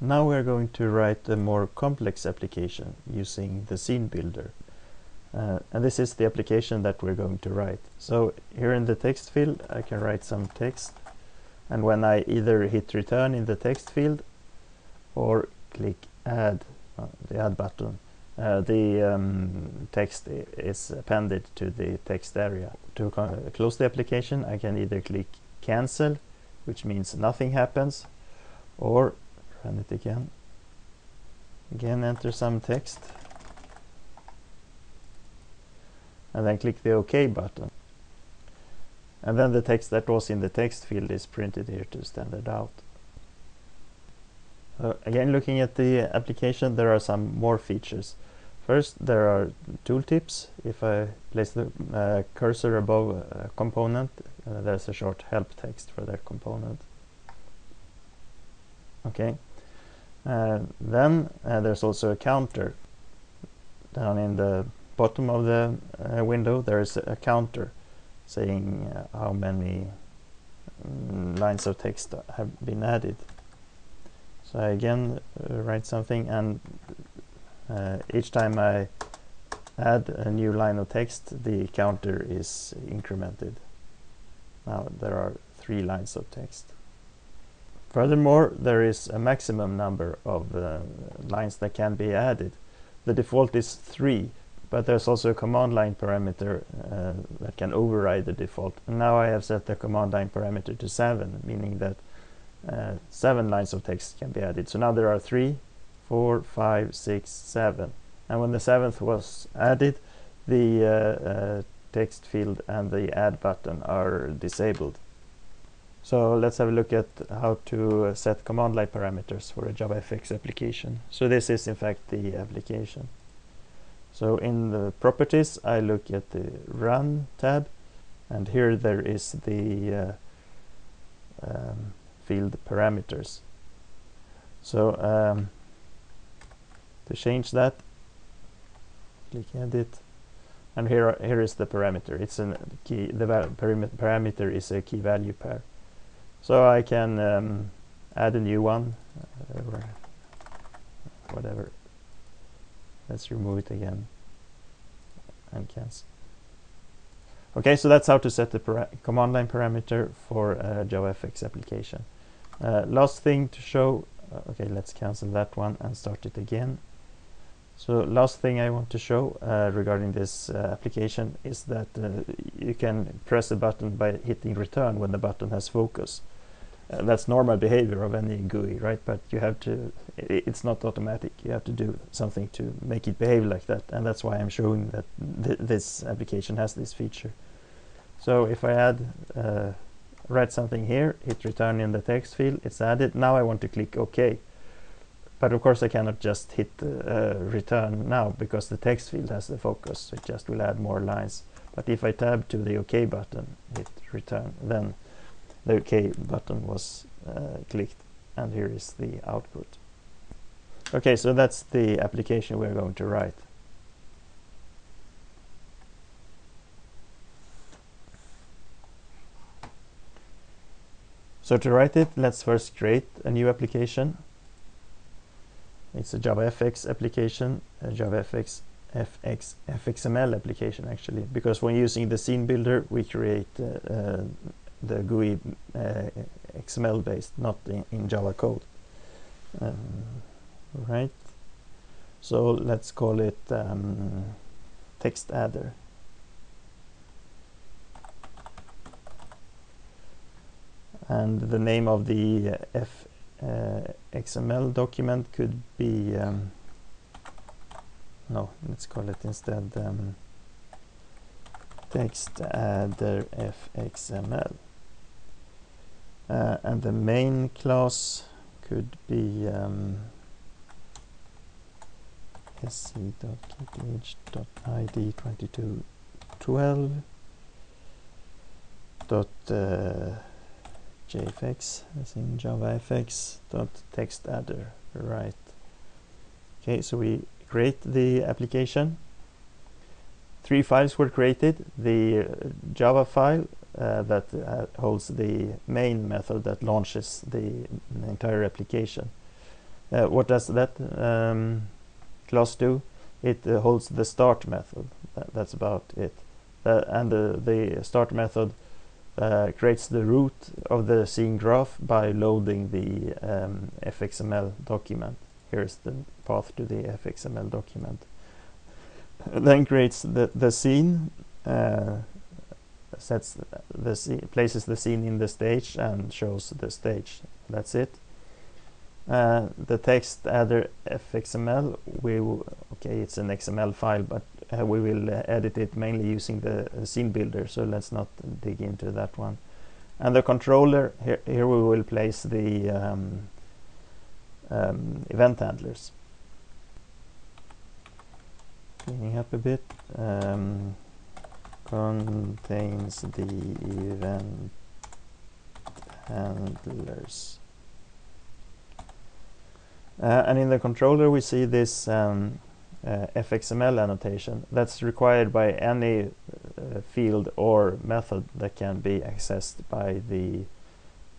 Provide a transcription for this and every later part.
Now we're going to write a more complex application using the scene builder. Uh, and this is the application that we're going to write. So here in the text field I can write some text and when I either hit return in the text field or click add, uh, the add button, uh, the um, text is appended to the text area. To close the application I can either click cancel which means nothing happens or run it again again enter some text and then click the OK button and then the text that was in the text field is printed here to standard out. Uh, again looking at the application there are some more features. First there are tooltips. If I place the uh, cursor above a component uh, there's a short help text for that component. Okay. Uh, then uh, there's also a counter. Down in the bottom of the uh, window there is a counter saying how many um, lines of text have been added. So I again uh, write something and uh, each time I add a new line of text the counter is incremented. Now there are three lines of text. Furthermore, there is a maximum number of uh, lines that can be added. The default is three, but there's also a command line parameter uh, that can override the default. And now I have set the command line parameter to seven, meaning that uh, seven lines of text can be added. So now there are three, four, five, six, seven. And when the seventh was added, the uh, uh text field and the add button are disabled. So let's have a look at how to set command line parameters for a JavaFX application. So this is in fact the application. So in the properties I look at the run tab and here there is the uh, um, field parameters. So um, to change that click edit and here here is the parameter it's a key the parameter is a key value pair so I can um, add a new one uh, whatever. Let's remove it again. And cancel. Okay so that's how to set the command line parameter for a JavaFX application. Uh, last thing to show uh, okay let's cancel that one and start it again. So last thing I want to show uh, regarding this uh, application is that uh, you can press a button by hitting return when the button has focus. Uh, that's normal behavior of any GUI, right? But you have to, it's not automatic. You have to do something to make it behave like that. And that's why I'm showing that th this application has this feature. So if I add, uh, write something here, hit return in the text field, it's added. Now I want to click OK. But of course I cannot just hit uh, return now because the text field has the focus. It just will add more lines. But if I tab to the OK button, hit return, then the OK button was uh, clicked and here is the output. Okay, so that's the application we're going to write. So to write it, let's first create a new application. It's a JavaFX application, a JavaFX FX, FXML application actually, because when using the scene builder, we create uh, uh, the GUI uh, XML based, not in, in Java code. Um, right. So let's call it um, text adder. And the name of the F uh, XML document could be um, no let's call it instead um, text adder fxml uh, and the main class could be um, se.kth.id2212 dot uh, jfx as in javafx dot text adder right. Okay so we create the application. Three files were created. The uh, java file uh, that uh, holds the main method that launches the, the, entire application Uh, what does that um, class do? It uh, holds the start method. That, that's about it. Uh, and the start method uh, creates the root of the scene graph by loading the um, fxml document. Here's the path to the fxml document. then creates the, the scene, sets the scene, places the scene in the stage and shows the stage. That's it. Uh, the text adder fxml, we okay, it's an XML file, but uh, we will uh, edit it mainly using the uh, scene builder, so let's not dig into that one. And the controller, here, here we will place the um, um, event handlers. Cleaning up a bit, um, contains the event handlers. Uh, and in the controller we see this um, uh, fxml annotation that's required by any uh, field or method that can be accessed by the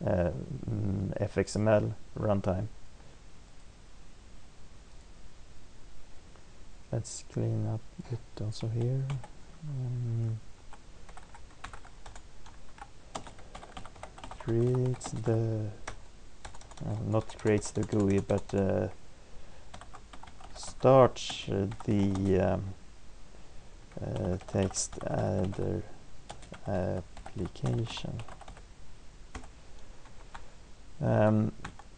uh, mm, fxml runtime. Let's clean up a bit also here. Creates the uh, not creates the GUI but uh, starts the um, uh, text adder application. Um,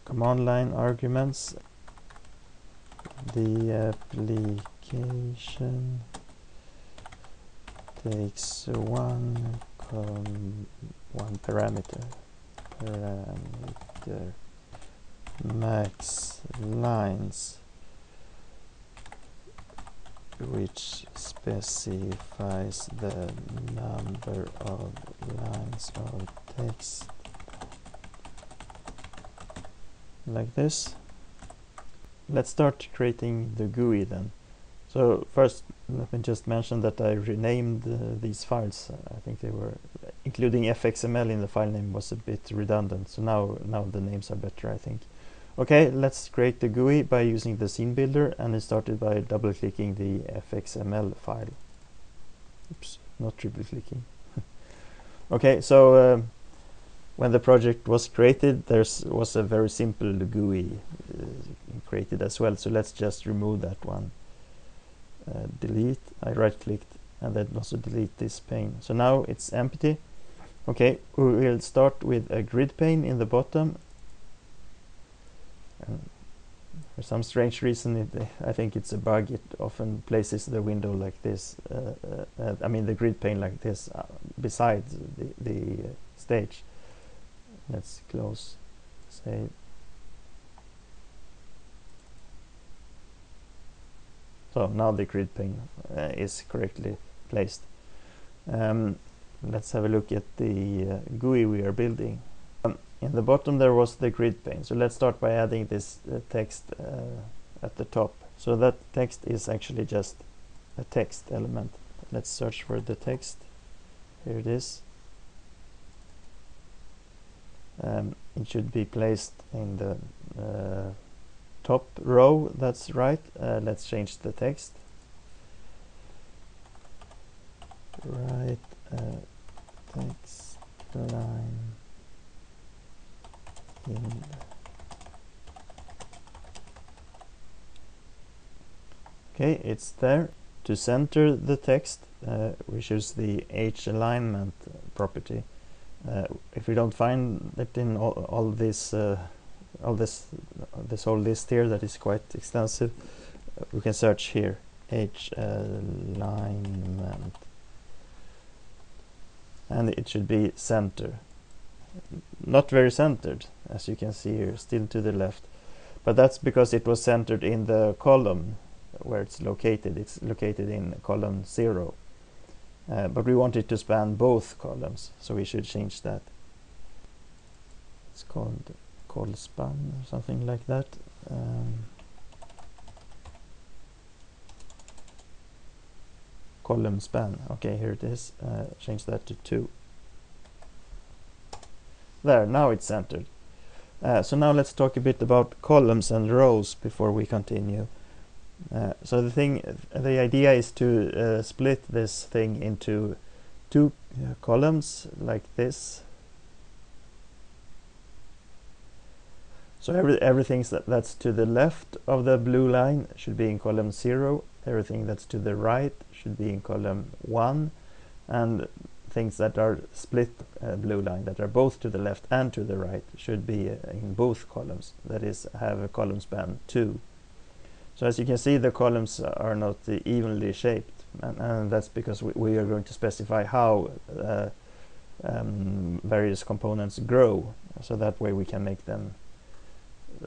command line arguments the application takes one one parameter parameter max lines which specifies the number of lines of text like this. Let's start creating the GUI then. So first let me just mention that I renamed uh, these files. I think they were including fxml in the file name was a bit redundant. So now now the names are better I think. Okay, let's create the GUI by using the scene builder and it started by double clicking the fxml file. Oops, not triple clicking. okay, so uh, when the project was created there was a very simple GUI uh, created as well, so let's just remove that one. Uh, delete, I right clicked and then also delete this pane. So now it's empty. Okay, we will start with a grid pane in the bottom and for some strange reason, it, I think it's a bug. It often places the window like this. Uh, uh, uh I mean the grid pane like this uh, beside the, the stage. Let's close, save. So now the grid pane uh, is correctly placed. Um, let's have a look at the GUI we are building. In the bottom there was the grid pane so let's start by adding this uh, text uh, at the top. So that text is actually just a text element. Let's search for the text. Here it is. Um, it should be placed in the uh, top row that's right uh, let's change the text right uh, text line Okay, it's there. To center the text, uh, we choose the H alignment property. Uh, if we don't find it in all, all this, uh, all this, this whole list here that is quite extensive, uh, we can search here. H alignment, and it should be center. Not very centered as you can see here, still to the left. But that's because it was centered in the column where it's located. It's located in column 0. Uh, but we want it to span both columns, so we should change that. It's called call span or something like that. Um, column span. Okay, here it is. Uh, change that to 2. There, now it's centered. Uh, so now let's talk a bit about columns and rows before we continue. Uh, so the thing, the idea is to uh, split this thing into two uh, columns like this. So every, everything that, that's to the left of the blue line should be in column 0, everything that's to the right should be in column 1, and things that are split uh, blue line that are both to the left and to the right should be uh, in both columns, that is have a column span 2. So as you can see the columns are not uh, evenly shaped. And, and, that's because we, we, are going to specify how uh, um, various components grow so that way we can make them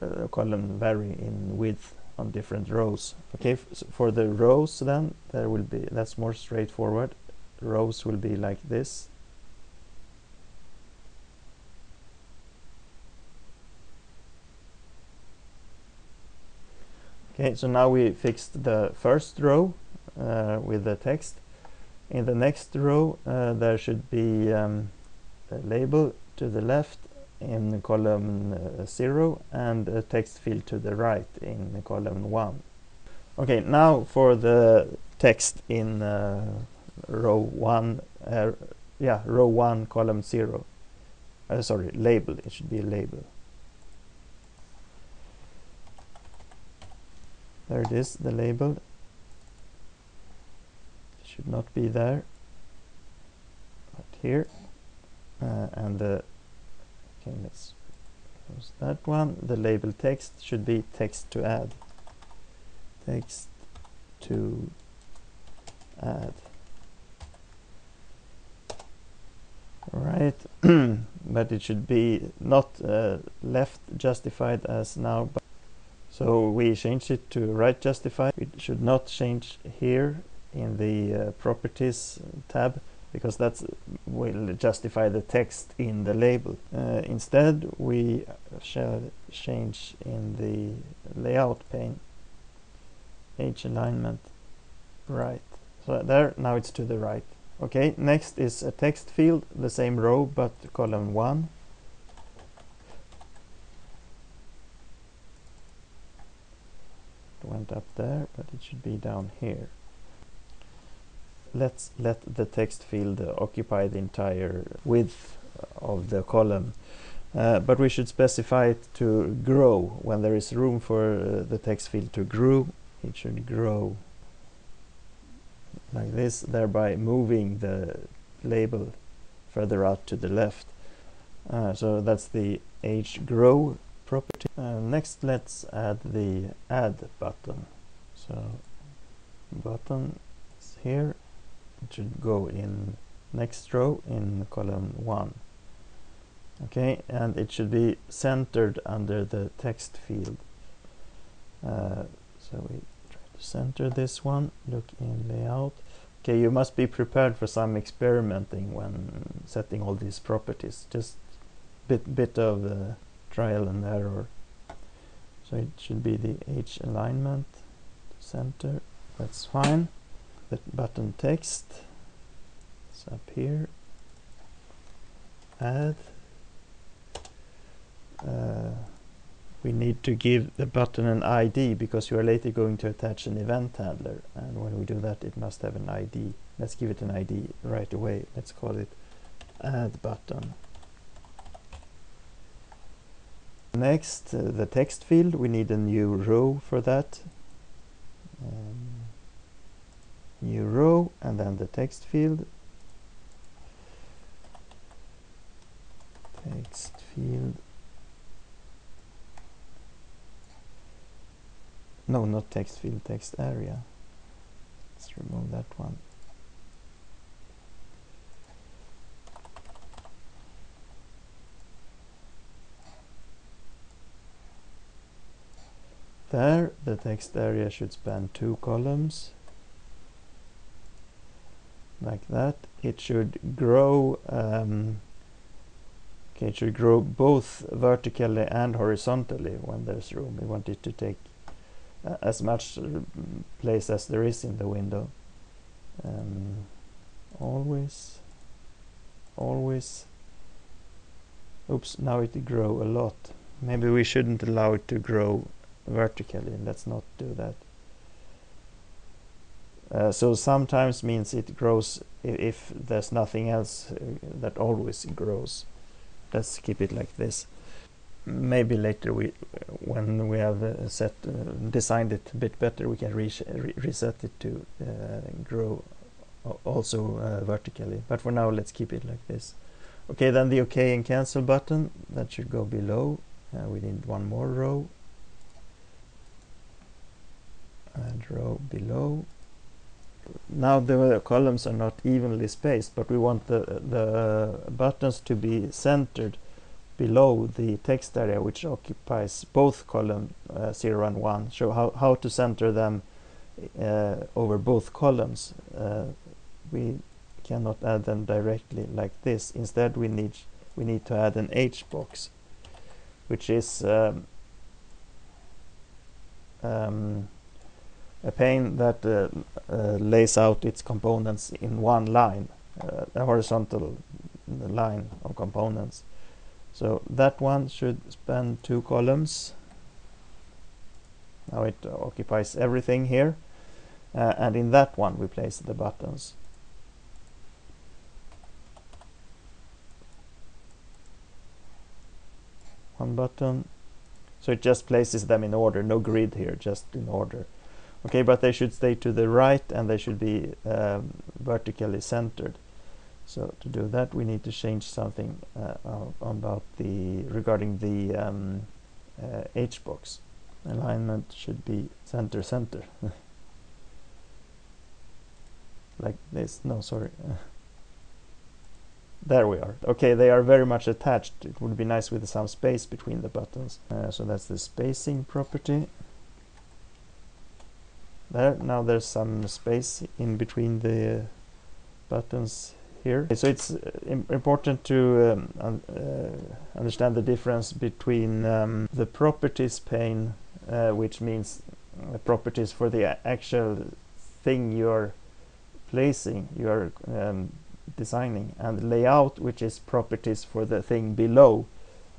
uh, column vary in width on different rows. Okay, so for the rows then there will be that's more straightforward. Rows will be like this. Okay, so now we fixed the first row uh, with the text. In the next row uh, there should be um, a label to the left in column uh, 0 and a text field to the right in column 1. Okay, now for the text in uh, row 1, uh, yeah, row 1, column 0. Uh, sorry, label, it should be a label. There it is, the label. Should not be there, but here. Uh, and the Okay, let's close that one. The label text should be text to add. Text to add. Right, but it should be not uh, left justified as now. so we change it to right justified. It should not change here in the uh, properties tab because that will justify the text in the label. Uh, instead, we shall change in the layout pane H alignment right. So there, now it's to the right. Okay, next is a text field, the same row but column 1. It went up there, but it should be down here let's let the text field occupy the entire width of the column. Uh, but we should specify it to grow. When there is room for uh, the text field to grow it should grow like this thereby moving the label further out to the left. Uh, so that's the h grow property. Uh, next let's add the add button. So button is here it should go in next row in column 1 okay and it should be centered under the text field. Uh, so we try to center this one. Look in layout. Okay you must be prepared for some experimenting when setting all these properties. Just bit bit of uh, trial and error. So it should be the H alignment center. That's fine button text. It's up here. Add. Uh, we need to give the button an ID because you are later going to attach an event handler. And when we do that it must have an ID let's give it an ID right away. Let's call it add button. Next uh, the text field. We need a new row for that. Um, new row and then the text field. Text field. No not text field text area. Let's remove that one. There the text area should span two columns like that. It should grow um, okay it should grow both vertically and horizontally when there's room. We want it to take uh, as much place as there is in the window. Um, always always. Oops now it grow a lot. Maybe we shouldn't allow it to grow vertically. Let's not do that so sometimes means it grows if, there's nothing else uh, that always grows. Let's keep it like this. Maybe later we when we have uh, set uh, designed it a bit better we can re reset it to uh, grow also uh, vertically. But for now let's keep it like this. Okay then the ok and cancel button that should go below. Uh, we need one more row. And row below now the columns are not evenly spaced but we want the the buttons to be centered below the text area which occupies both column uh, 0 and 1 so how, how to center them uh, over both columns uh, we cannot add them directly like this. Instead we need we need to add an H box which is um, um, a pane that uh, uh, lays out its components in one line, uh, a horizontal line of components. So that one should span two columns. Now it occupies everything here. Uh, and in that one we place the buttons. One button. So it just places them in order, no grid here, just in order. Okay, but they should stay to the right and they should be um, vertically centered. So to do that, we need to change something uh, about the regarding the um, uh, H box. Alignment should be center center. like this. No, sorry. there we are. Okay, they are very much attached. It would be nice with some space between the buttons. Uh, so that's the spacing property there now there's some space in between the buttons here. So it's uh, important to um, uh, understand the difference between um, the properties pane uh, which means uh, properties for the actual thing you're placing you're um, designing and layout which is properties for the thing below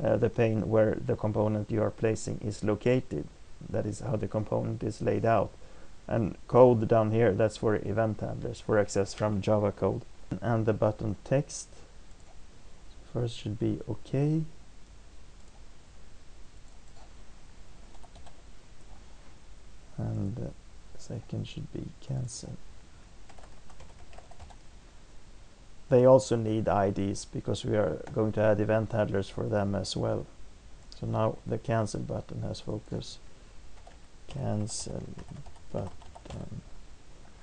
uh, the pane where the component you are placing is located. That is how the component is laid out and code down here that's for event handlers for access from Java code. And the button text first should be okay and second should be cancel. They also need IDs because we are going to add event handlers for them as well. So now the cancel button has focus. Cancel button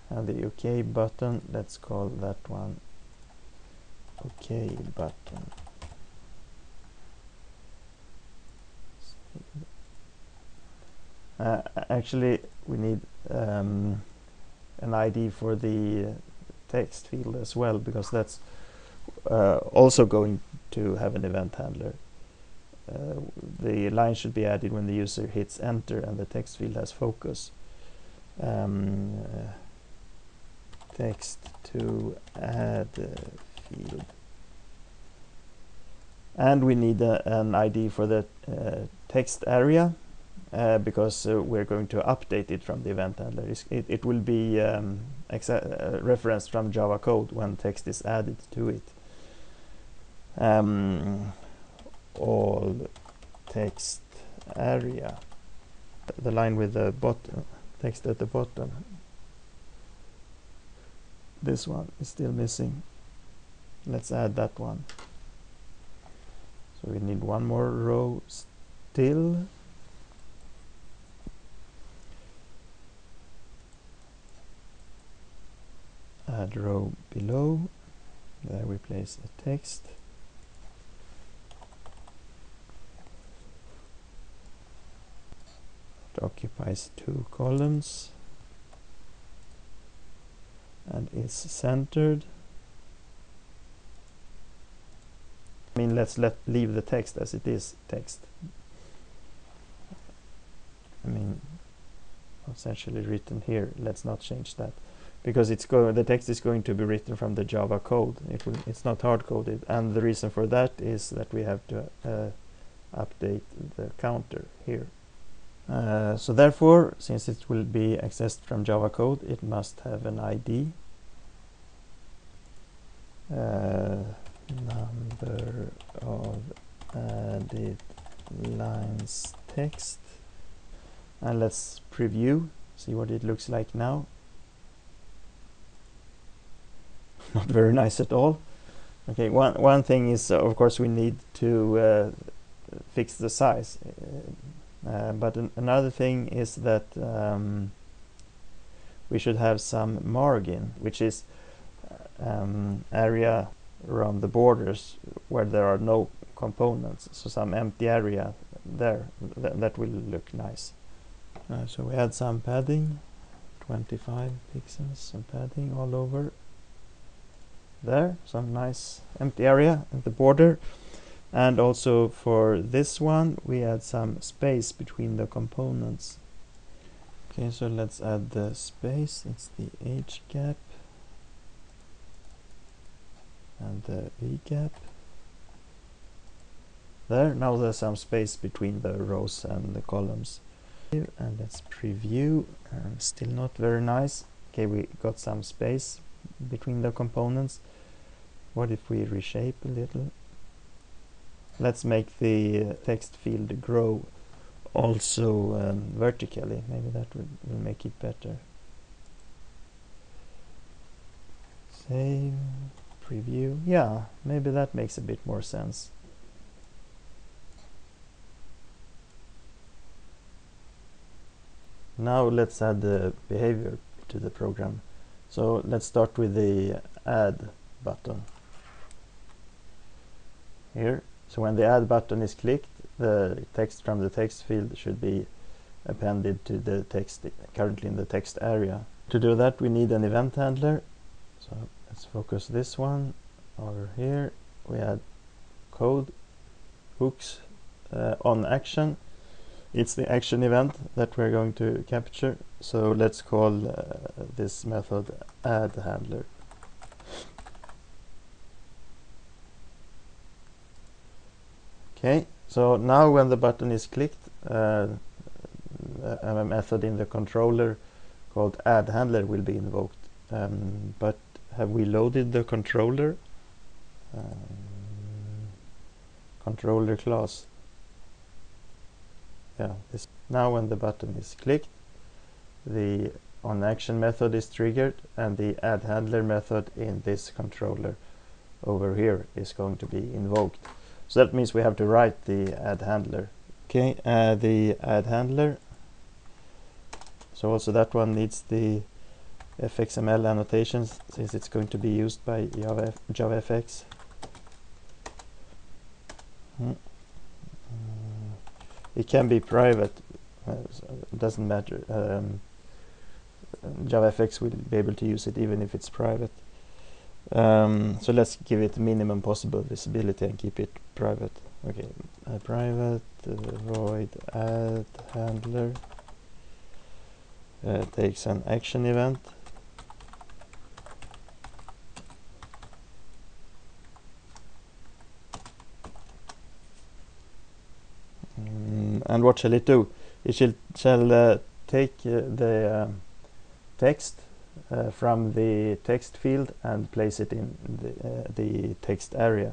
and the OK button. Let's call that one OK button. Uh, actually we need um, an ID for the text field as well because that's uh, also going to have an event handler. Uh, the line should be added when the user hits enter and the text field has focus um, uh, text to add field and we need uh, an ID for the uh, text area uh, because uh, we're going to update it from the event handler. It, it will be um, uh, referenced from Java code when text is added to it. Um, all text area, the line with the bottom text at the bottom. This one is still missing. Let's add that one. So we need one more row still. Add row below. There we place a text. Occupies two columns and is centered. I mean, let's let leave the text as it is text. I mean, essentially written here. Let's not change that because it's the text is going to be written from the Java code. It will, it's not hard coded, and the reason for that is that we have to uh, update the counter here. Uh, so therefore, since it will be accessed from Java code, it must have an ID. Uh, number of added lines text. And let's preview, see what it looks like now. Not very nice at all. Okay, one, one thing is, uh, of course, we need to uh, fix the size. Uh, but an another thing is that um, we should have some margin, which is um, area around the borders where there are no components. So some empty area there, Th that will look nice. Uh, so we add some padding, 25 pixels, some padding all over. There, some nice empty area at the border and also for this one we add some space between the components. Okay so let's add the space. It's the h gap and the v gap. There now there's some space between the rows and the columns. And let's preview. Um, still not very nice. Okay we got some space between the components. What if we reshape a little let's make the text field grow also um, vertically. Maybe that would, will make it better. Save preview. Yeah maybe that makes a bit more sense. Now let's add the behavior to the program. So let's start with the add button. Here so when the add button is clicked, the text from the text field should be appended to the text currently in the text area. To do that we need an event handler. So let's focus this one over here. We add code hooks uh, on action. It's the action event that we're going to capture. So let's call uh, this method add handler. Okay, so now when the button is clicked, uh, a method in the controller called add handler will be invoked. Um, but have we loaded the controller? Um, controller class. Yeah, this now when the button is clicked, the on action method is triggered and the add handler method in this controller over here is going to be invoked. So that means we have to write the add handler. Okay, uh, the add handler. So also that one needs the fxml annotations since it's going to be used by Java JavaFX. Hmm. Uh, it can be private, uh, doesn't matter. Um, JavaFX will be able to use it even if it's private. Um, so let's give it minimum possible visibility and keep it private. Okay, a private uh, void add handler uh, takes an action event. Mm, and what shall it do? It shall, shall uh, take uh, the um, text uh, from the text field and place it in the, uh, the text area.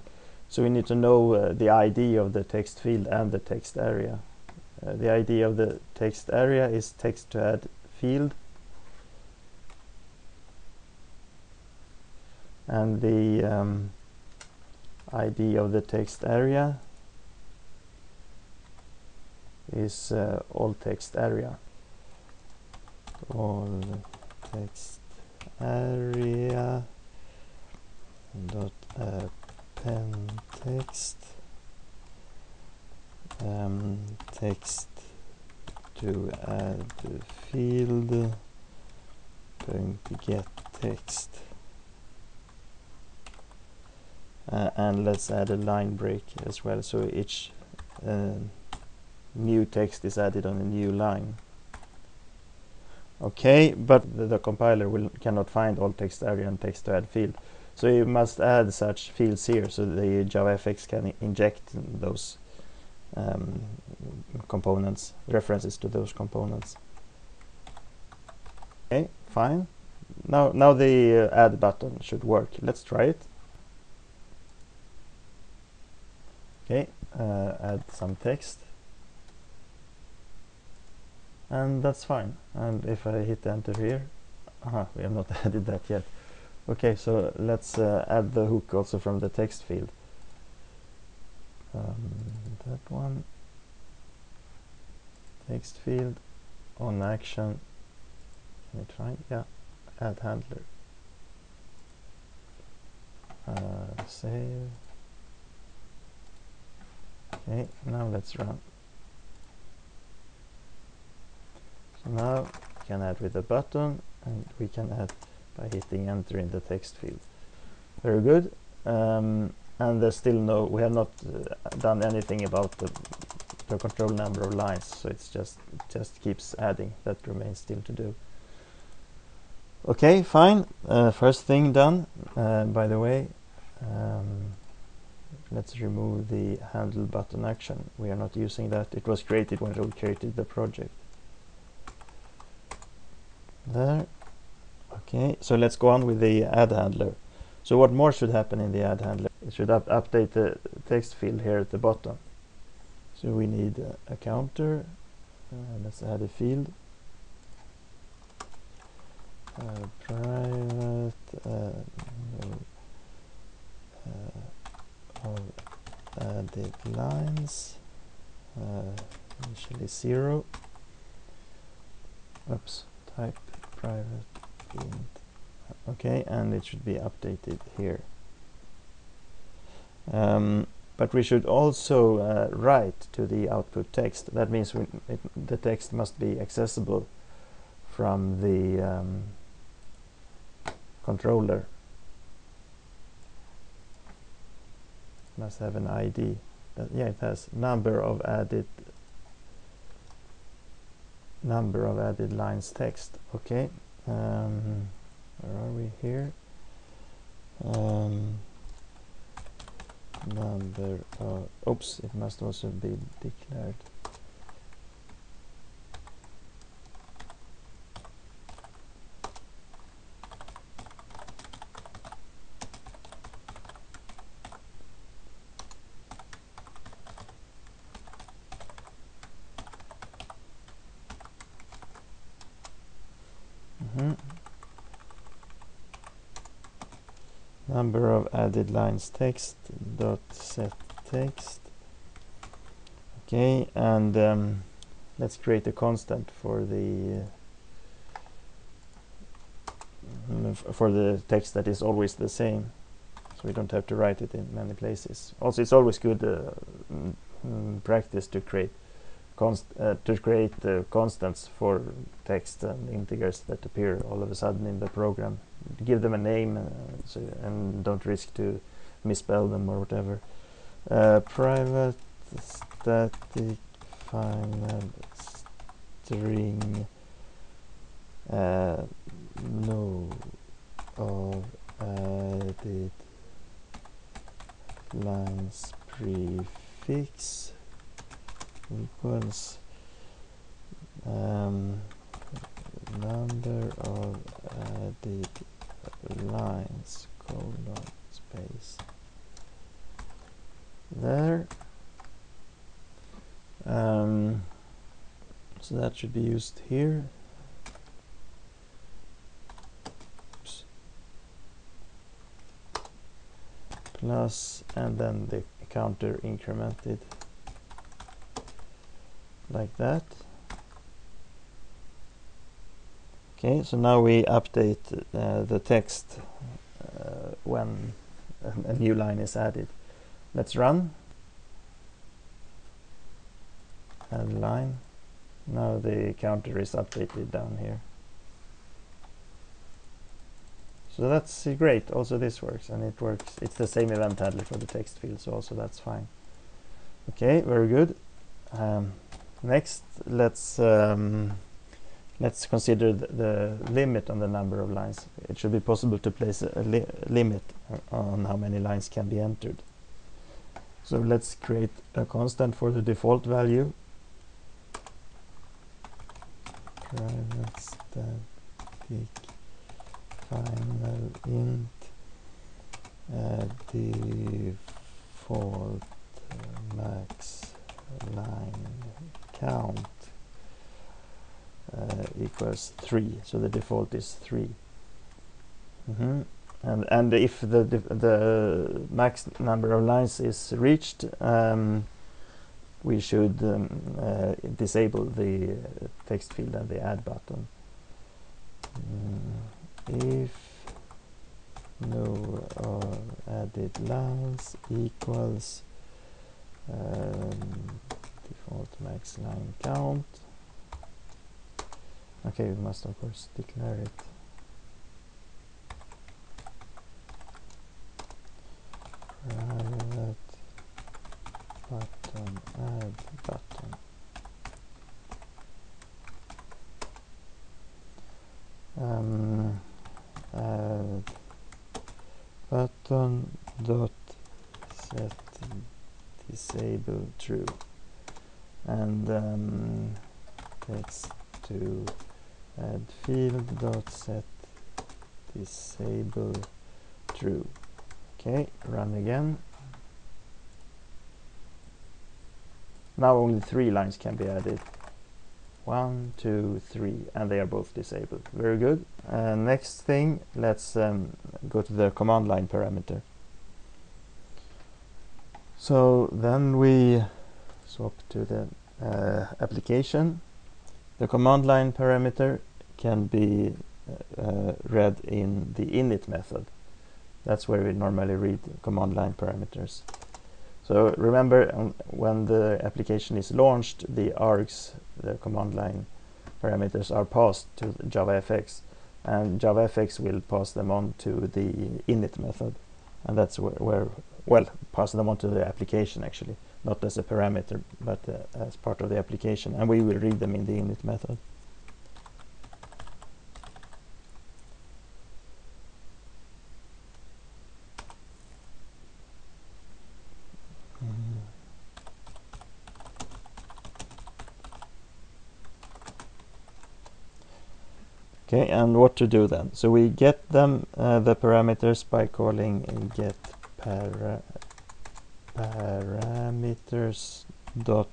So we need to know uh, the ID of the text field and the text area. Uh, the ID of the text area is text to add field and the um, ID of the text area is uh, all text area all text area dot append text um, text to add field. Going to get text. Uh, and let's add a line break as well. So each uh, new text is added on a new line okay but the, the, compiler will cannot find all text area and text to add field so you must add such fields here so the JavaFX can inject those um, components, references to those components. Okay, fine. Now, now the uh, add button should work. Let's try it. Okay, uh, add some text. And that's fine. And if I hit enter here, uh we have not added that yet. Okay, so let's uh, add the hook also from the text field. Um, that one. Text field on action. Can we try? Yeah, add handler. Uh, save. Okay, now let's run. Now we can add with a button and we can add by hitting enter in the text field. Very good. Um, and there's still no, we have not uh, done anything about the, control number of lines, so it's just just keeps adding. That remains still to do. Okay, fine. Uh, first thing done. Uh, by the way, um, let's remove the handle button action. We are not using that. It was created when we created the project. There. Okay, so let's go on with the add handler. So what more should happen in the add handler? It should up update the text field here at the bottom. So we need a counter. Uh, let's add a field. Uh, private uh, of added lines uh, initially zero oops type private. Okay and it should be updated here. Um, but we should also uh, write to the output text. That means we, it, the text must be accessible from the um, controller. Must have an ID yeah it has number of added number of added lines text. Okay um, where are we here? Um, number of oops it must also be declared Mhm. Number of added lines text dot set text. Okay, and um, let's create a constant for the uh, for the text that is always the same, so we don't have to write it in many places. Also, it's always good uh, mm, mm, practice to create uh, to create uh, constants for text and integers that appear all of a sudden in the program. Give them a name uh, so, and don't risk to misspell them or whatever. Uh, private static final string uh, no of added lines prefix equals um, number of added lines colon space there um, that should be used here Oops. plus and then the counter incremented like that. Okay, so now we update uh, the text uh, when a, a new line is added. Let's run. Add line. Now the counter is updated down here. So that's great. Also this works and it works. It's the same event handler for the text field, so also that's fine. Okay, very good. Um, Next, let's um, let's consider the, the, limit on the number of lines. It should be possible to place a li limit on how many lines can be entered. So let's create a constant for the default value. Private static final int uh, default max line count uh, equals 3 so the default is 3 mm -hmm. and and if the the max number of lines is reached um, we should um, uh, disable the text field and the add button. Mm, if no uh, added lines equals um, default max line count. Okay we must of course declare it. Private button um, button dot set disable true. And um, text to add field dot set disable true. Okay run again now only three lines can be added. One two three and they are both disabled. Very good. Uh, next thing let's um, go to the command line parameter. So then we swap to the uh, application. The command line parameter can be uh, uh, read in the init method. That's where we normally read command line parameters. So remember um, when the application is launched, the args, the command line parameters are passed to JavaFX and JavaFX will pass them on to the init method and that's where, where well, pass them on to the application actually not as a parameter, but uh, as part of the application. And we will read them in the init method. Okay, and what to do then? So we get them uh, the parameters by calling get para parameters dot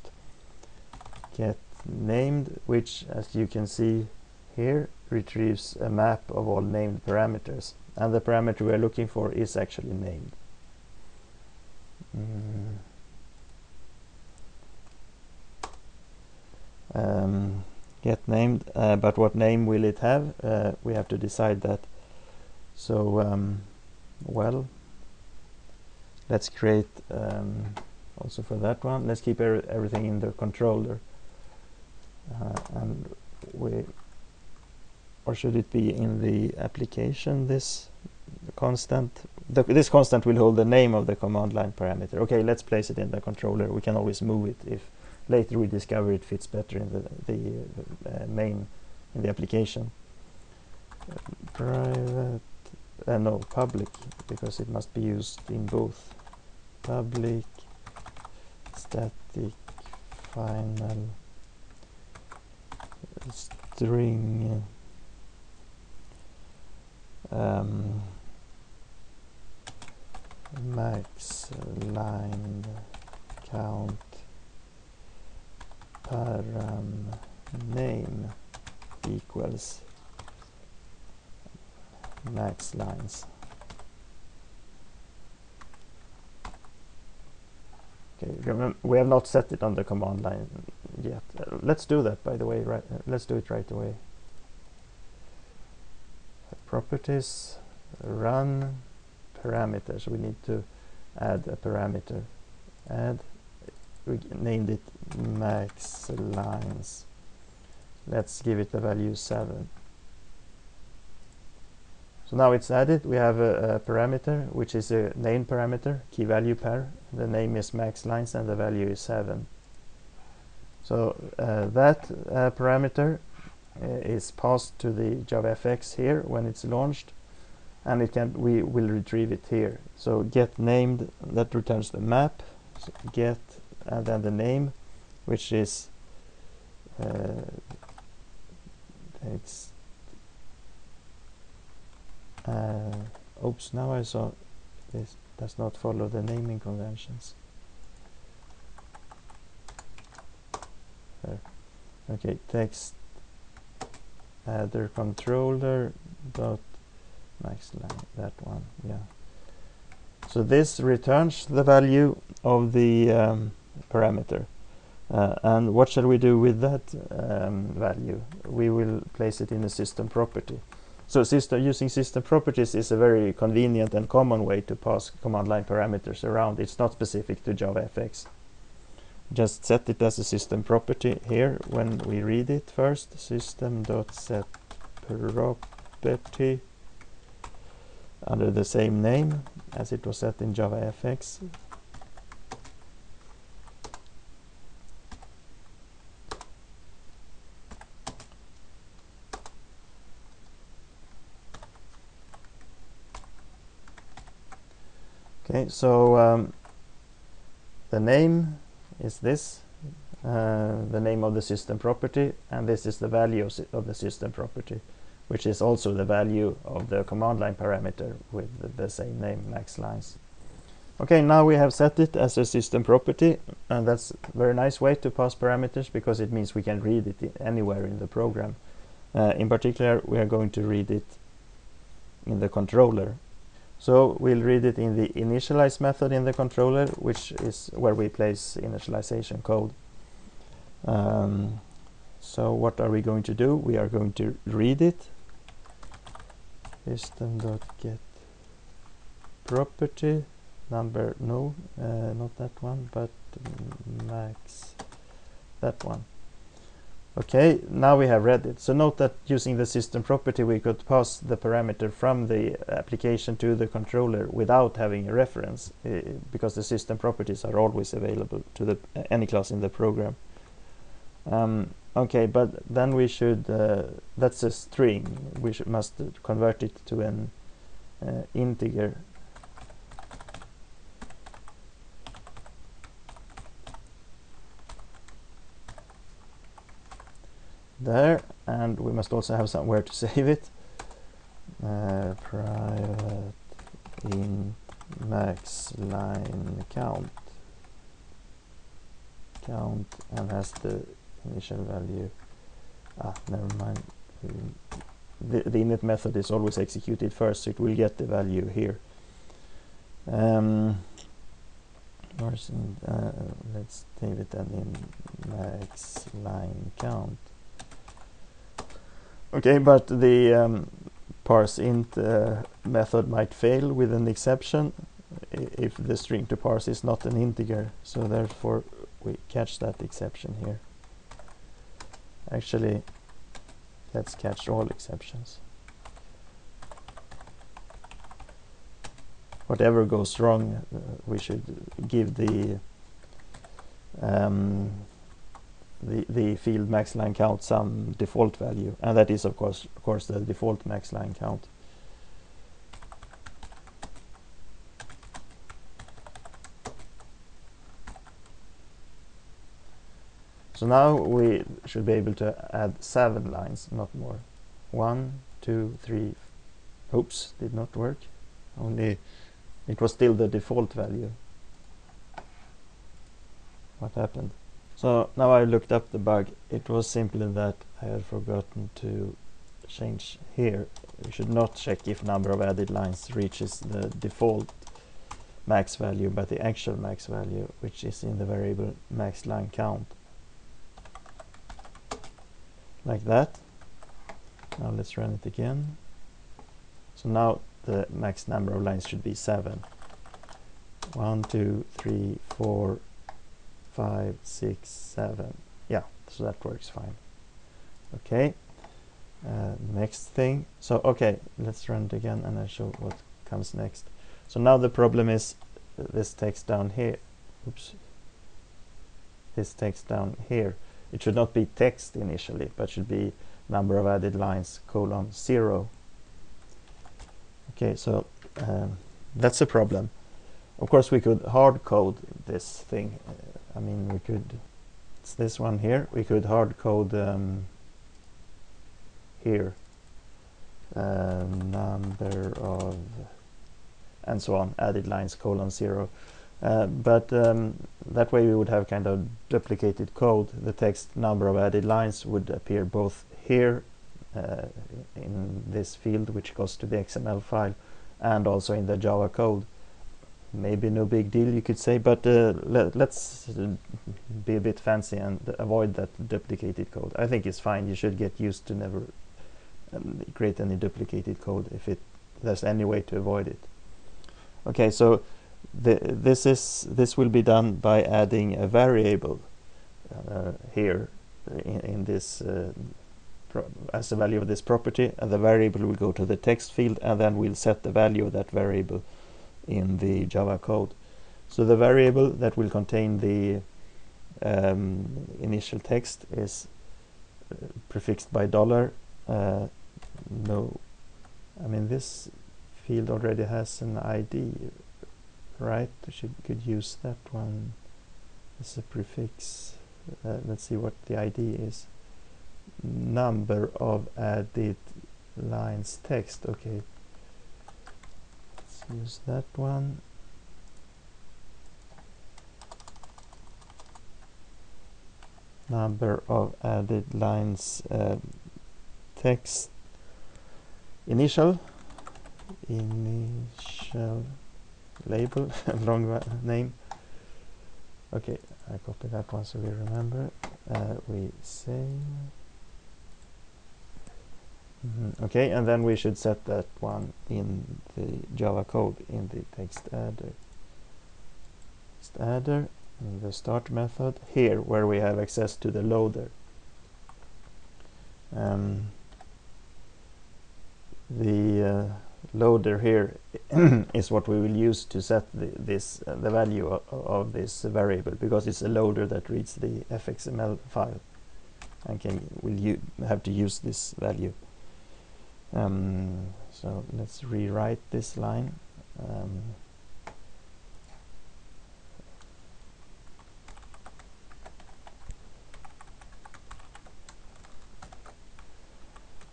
get named which as you can see here retrieves a map of all named parameters and the parameter we are looking for is actually named mm. um, get named uh, but what name will it have? Uh, we have to decide that. So um, well let's create um, also for that one let's keep er everything in the controller. Uh, and we or should it be in the application this constant? The, this constant will hold the name of the command line parameter. Okay let's place it in the controller. We can always move it if later we discover it fits better in the, the uh, main in the application. Private uh, no public because it must be used in both. Public static final string um, max line count param name equals max lines. Okay, we have not set it on the command line yet. Uh, let's do that, by the way. Right, uh, let's do it right away. Properties, run parameters. We need to add a parameter. Add. We named it max lines. Let's give it a value seven. So now it's added. We have a, a, parameter, which is a name parameter, key value pair. The name is max lines and the value is 7. So uh, that uh, parameter uh, is passed to the JavaFX here when it's launched and it can we will retrieve it here. So get named that returns the map so get and then the name which is uh, it's uh, oops now I saw this does not follow the naming conventions there. okay text adder controller dot max line that one yeah so this returns the value of the um, parameter. Uh, and what shall we do with that um, value? We will place it in a system property. So system using system properties is a very convenient and common way to pass command line parameters around. It's not specific to JavaFX just set it as a system property here. When we read it first system.set property under the same name as it was set in JavaFX. Okay, so um, the name is this, uh, the name of the system property, and this is the value of the system property which is also the value of the command line parameter with the, the same name max lines. Okay, now we have set it as a system property and that's a very nice way to pass parameters because it means we can read it anywhere in the program. Uh, in particular, we are going to read it in the controller. So we'll read it in the initialize method in the controller, which is where we place initialization code. Um, so what are we going to do? We are going to read it system.get property number no uh, not that one but max that one okay now we have read it. So note that using the system property we could pass the parameter from the application to the controller without having a reference uh, because the system properties are always available to the uh, any class in the program. Um, Okay, but then we should, uh, that's a string, we must convert it to an uh, integer. There, and we must also have somewhere to save it. Uh, private in max line count. Count and has the initial value. Ah never mind. The, the init method is always executed first so it will get the value here. Um, uh, let's save it then in max line count okay but the um, parse int uh, method might fail with an exception if the string to parse is not an integer so therefore we catch that exception here Actually, let's catch all exceptions. Whatever goes wrong, uh, we should give the um, the the field max line count some default value, and that is of course of course the default max line count. So now we should be able to add seven lines, not more. One, two, three. Oops, did not work. Only it was still the default value. What happened? So now I looked up the bug. It was simply that I had forgotten to change here. We should not check if number of added lines reaches the default max value, but the actual max value, which is in the variable max line count like that. Now let's run it again. So now the max number of lines should be seven. One, two, three, four, five, six, seven. Yeah, so that works fine. Okay. Uh, next thing. So okay, let's run it again and I'll show what comes next. So now the problem is this text down here. Oops. This text down here it should not be text initially, but should be number of added lines colon zero. Okay, so um, that's a problem. of course we could hard code this thing uh, I mean we could it's this one here we could hard code um, here uh, number of and so on added lines colon zero uh, but um, that way we would have kind of duplicated code the text number of added lines would appear both here uh, in this field which goes to the XML file and also in the Java code. Maybe no big deal you could say, but uh, let, us be a bit fancy and avoid that duplicated code. I think it's fine. You should get used to never um, create any duplicated code if it there's any way to avoid it. Okay, so the, this is this will be done by adding a variable uh, here in, in this uh, as the value of this property and the variable will go to the text field and then we'll set the value of that variable in the Java code. So the variable that will contain the um, initial text is uh, prefixed by dollar. Uh, no, I mean this field already has an ID, right? We should could use that one as a prefix. Uh, let's see what the ID is number of added lines text okay use that one. Number of added lines uh, text. Initial. Initial label. Long name. Okay I copy that one so we remember. Uh, we save Mm -hmm. Okay, and then we should set that one in the Java code in the text adder. Text adder, in the start method, here where we have access to the loader. Um, the uh, loader here is what we will use to set the, this uh, the value of, of, this variable because it's a loader that reads the fxml file and can will you have to use this value um, so let's rewrite this line. Um,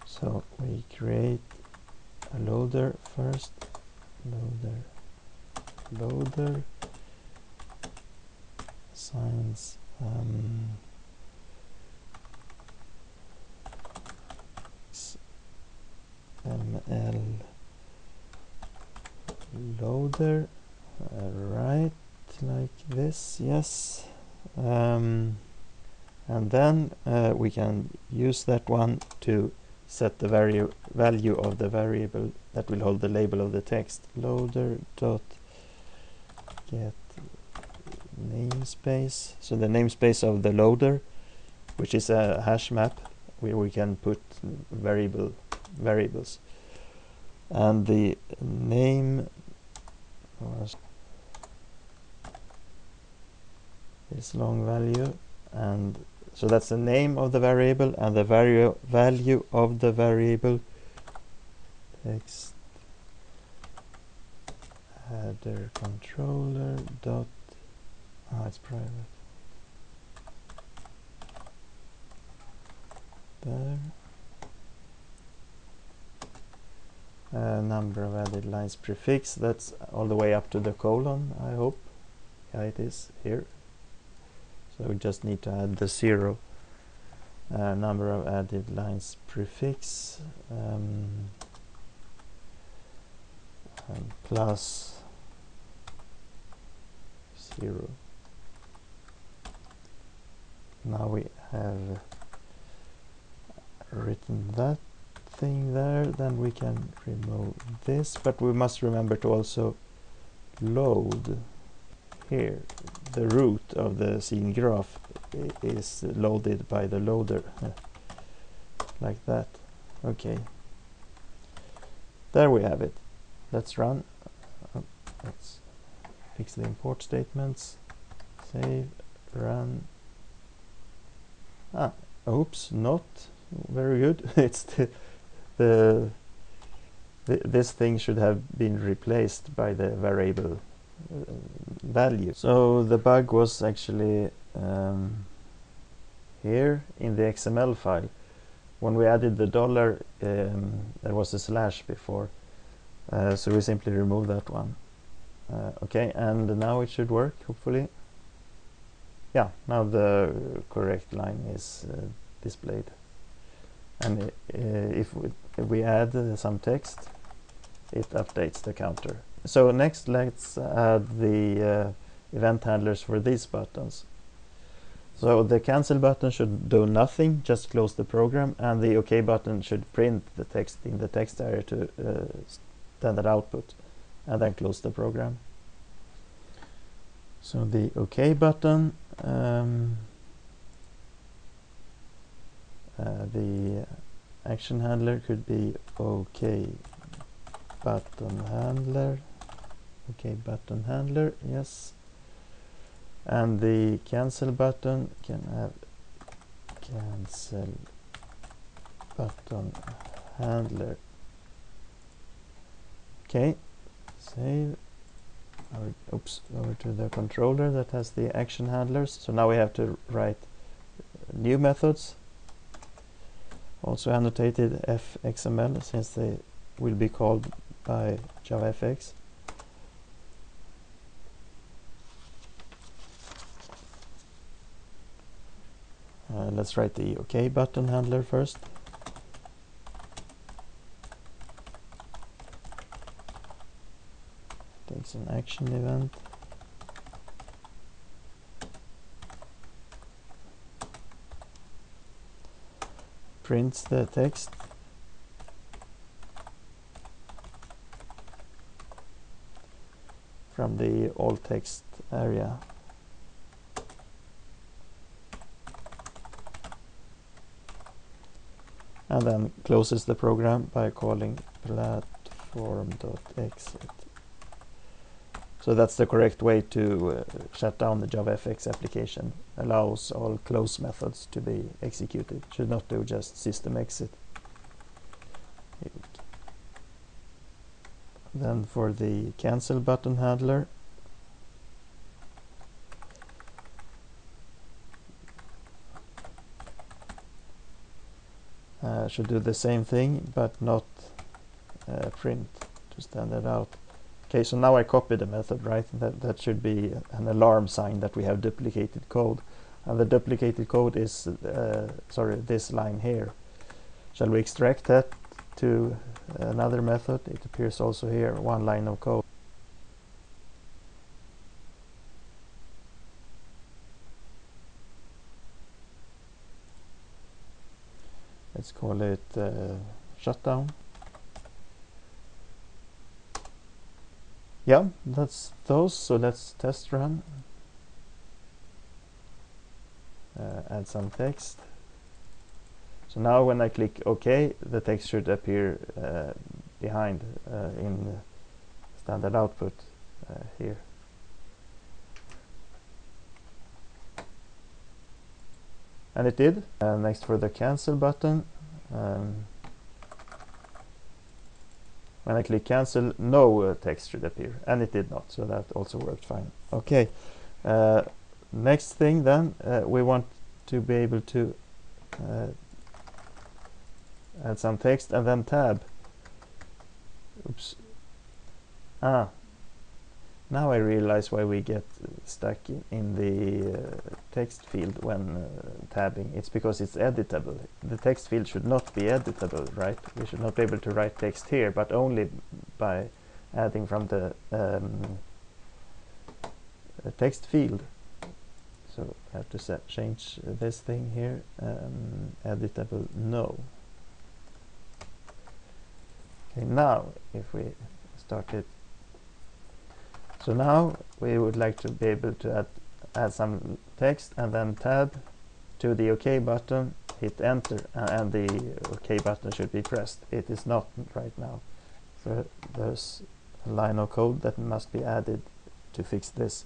so we create a loader first, loader, loader, assigns um, ml loader right like this yes. Um, and then uh, we can use that one to set the value value of the variable that will hold the label of the text. Loader dot get namespace. So the namespace of the loader which is a hash map where we can put variable variables. And the name was this long value and so that's the name of the variable and the value value of the variable text adder controller dot oh it's private. There uh, number of added lines prefix. That's all the way up to the colon I hope. Yeah it is here. So we just need to add the zero uh, number of added lines prefix um, plus zero. Now we have written that thing there then we can remove this but we must remember to also load here. The root of the scene graph is loaded by the loader. Like that. Okay. There we have it. Let's run. Uh, let's fix the import statements. Save. Run. Ah oops not very good. It's the the th this thing should have been replaced by the variable uh, value. So the bug was actually um, here in the XML file. When we added the dollar, um, there was a slash before. Uh, so we simply remove that one. Uh, okay, and now it should work, hopefully. Yeah, now the correct line is uh, displayed. And uh, if, we, if we add uh, some text, it updates the counter. So next let's add the uh, event handlers for these buttons. So the cancel button should do nothing, just close the program, and the OK button should print the text in the text area to uh, standard output, and then close the program. So the OK button, um, uh, the action handler could be OK button handler, OK button handler, yes. And the cancel button can have cancel button handler. Okay save. Oops over to the controller that has the action handlers. So now we have to write new methods also annotated fxml since they will be called by javafx Uh, let's write the OK button handler first. Takes an action event. Prints the text. from the alt text area. and then closes the program by calling platform.exit. So that's the correct way to uh, shut down the JavaFX application. Allows all close methods to be executed. Should not do just system exit. Then for the cancel button handler, uh, should do the same thing but not uh, print to standard out. Okay, so now I copy the method, right? That, that should be an alarm sign that we have duplicated code. And the duplicated code is, uh, sorry, this line here. Shall we extract that to another method? It appears also here, one line of code. let's call it uh, shutdown yeah that's those so let's test run. Uh, add some text. So now when I click OK the text should appear uh, behind uh, in standard output uh, here. And it did. Uh, next for the cancel button, um, when I click cancel, no uh, text should appear, and it did not, so that also worked fine. Okay, uh, next thing then, uh, we want to be able to uh, add some text and then tab. Oops. Ah, now I realize why we get stuck in the uh, text field when uh, tabbing. It's because it's editable. The text field should not be editable, right? We should not be able to write text here, but only by adding from the um, text field. So I have to set, change this thing here. Um, editable, no. Okay, now if we start it so now we would like to be able to add, add some text and then tab to the OK button, hit enter and the OK button should be pressed. It is not right now. So there's a line of code that must be added to fix this.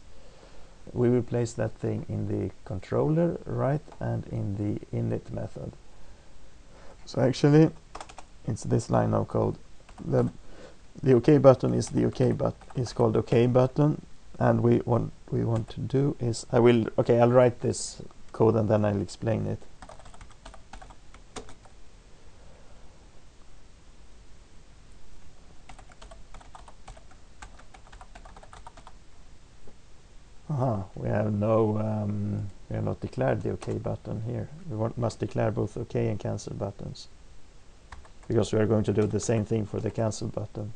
We will place that thing in the controller right and in the init method. So actually it's this line of code. The the OK button is the OK but is called OK button and we want we want to do is I will okay I'll write this code and then I'll explain it. Aha, we have no um, we have not declared the OK button here. We want, must declare both OK and cancel buttons because we are going to do the same thing for the cancel button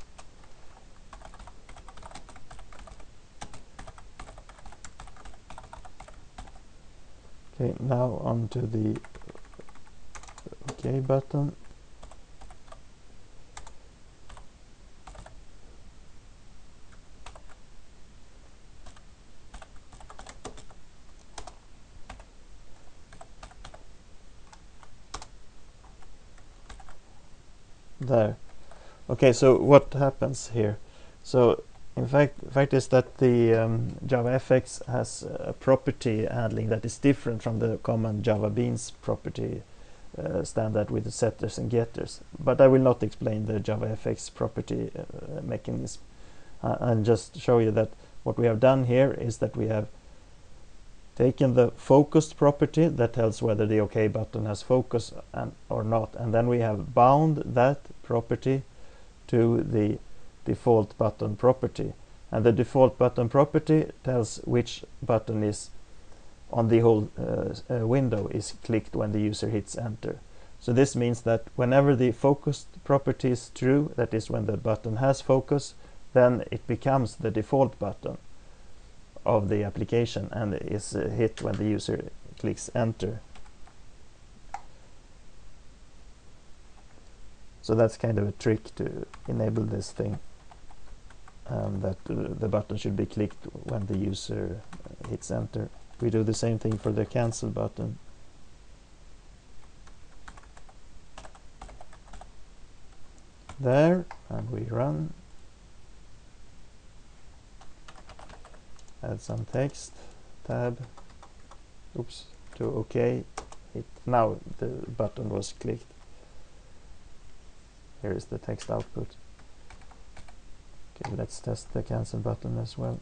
Okay, now onto the uh, OK button. There. Okay, so what happens here? So in fact, fact is that the um, JavaFX has a property handling that is different from the common Java Beans property uh, standard with the setters and getters. But I will not explain the JavaFX property uh, mechanism. Uh, and just show you that what we have done here is that we have taken the focused property that tells whether the OK button has focus and, or not, and then we have bound that property to the default button property. And the default button property tells which button is on the whole uh, uh, window is clicked when the user hits enter. So this means that whenever the focused property is true, that is when the button has focus, then it becomes the default button of the application and is uh, hit when the user clicks enter. So that's kind of a trick to enable this thing um, that uh, the button should be clicked when the user uh, hits enter. We do the same thing for the cancel button. There, and we run. Add some text, tab, oops, to OK. It, now the button was clicked. Here is the text output. Okay, let's test the cancel button as well.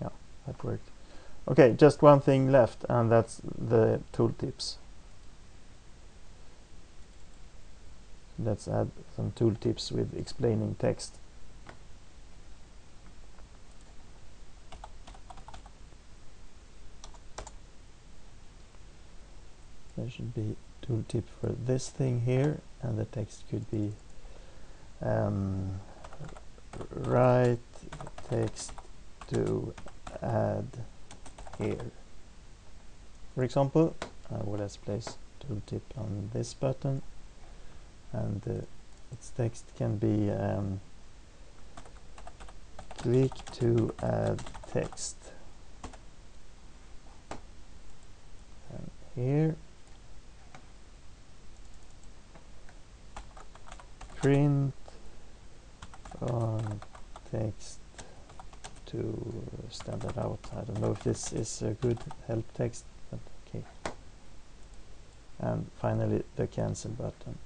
Yeah, that worked. Okay, just one thing left and that's the tooltips. Let's add some tooltips with explaining text. There should be tooltip for this thing here and the text could be um, write text to add here. For example I will just place tooltip on this button and uh, its text can be um, click to add text. And here print on text to standard out. I don't know if this is a good help text, but okay. And finally the cancel button.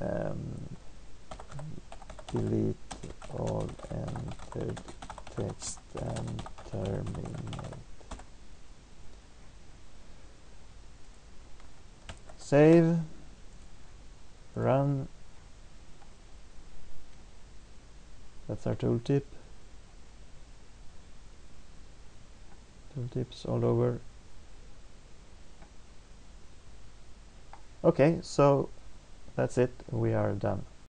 Um, delete all entered text and terminate. Save run. That's our tooltip. Tooltips all over. Okay so that's it. We are done